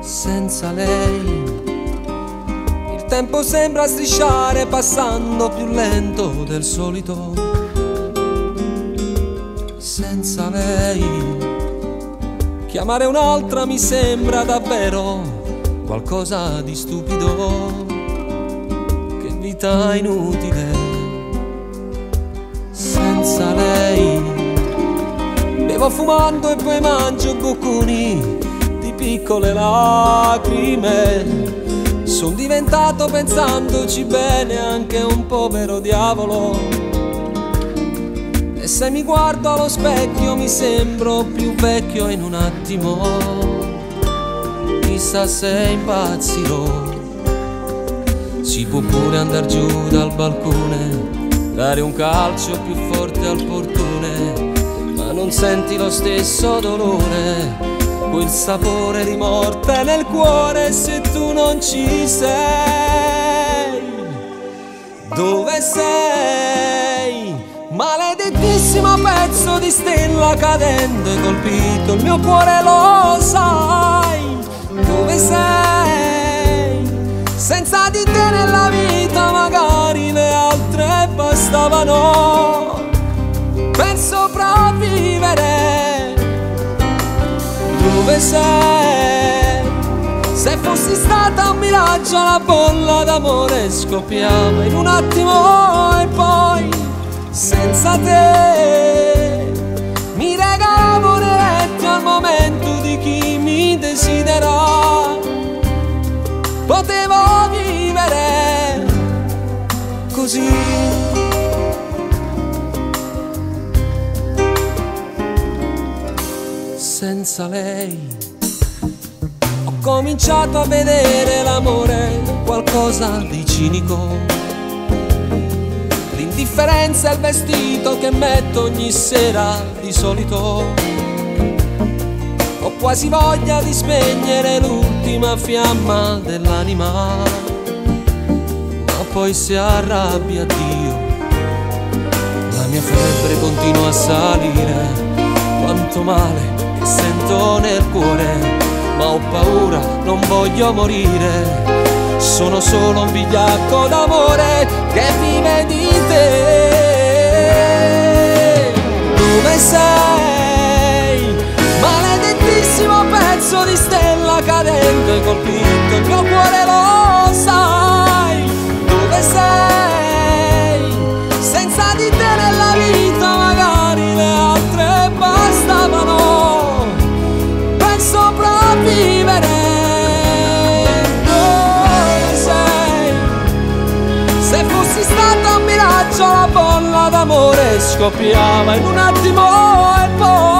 Senza lei il tempo sembra strisciare passando più lento del solito. Senza lei chiamare un'altra mi sembra davvero qualcosa di stupido. Che vita inutile senza lei. Bevo fumando e poi mangio bocconi di piccole lacrime. Sono diventato pensandoci bene anche un povero diavolo. E se mi guardo allo specchio mi sembro più vecchio in un attimo. Chissà se impazzirò. Si può pure andare giù dal balcone dare un calcio più forte al portone, ma non senti lo stesso dolore, quel sapore di morte nel cuore se tu non ci sei. Dove sei? Maledettissimo pezzo di stella cadente colpito, il mio cuore lo sai. Per sopravvivere. Dove sei? Se fossi stata un miraggio la bolla d'amore scoppiava in un attimo e poi senza te mi regalavo le al momento di chi mi desidera. Potevo vivere così. Senza lei ho cominciato a vedere l'amore qualcosa di cinico. L'indifferenza è il vestito che metto ogni sera di solito. Ho quasi voglia di spegnere l'ultima fiamma dell'anima, ma poi si arrabbia Dio. La mia febbre continua a salire, quanto male sento nel cuore, ma ho paura, non voglio morire. Sono solo un vigliacco d'amore che vive di te. Dove sei? Maledettissimo pezzo di stella cadente colpito, il mio cuore lo sai. Dove sei? Senza di te scoppiava in un attimo e poi